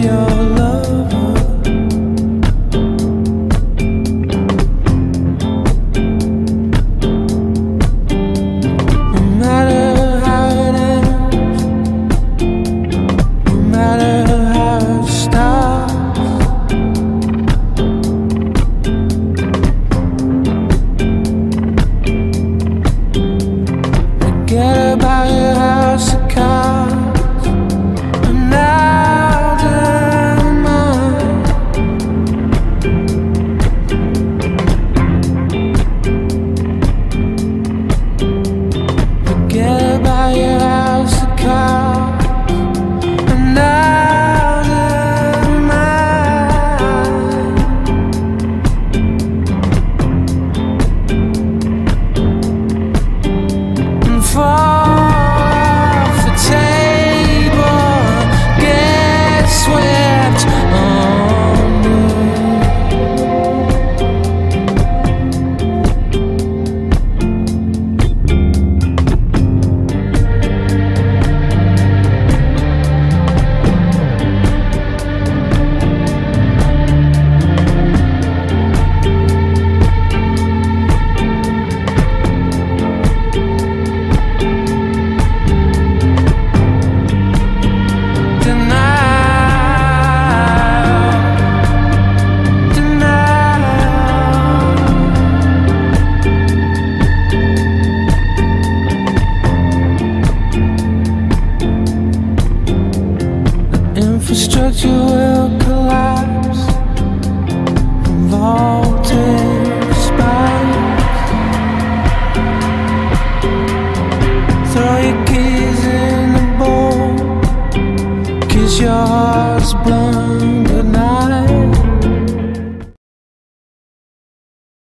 your infrastructure will collapse. Vaulted spires Throw your keys in the bowl. Kiss your heart's blunt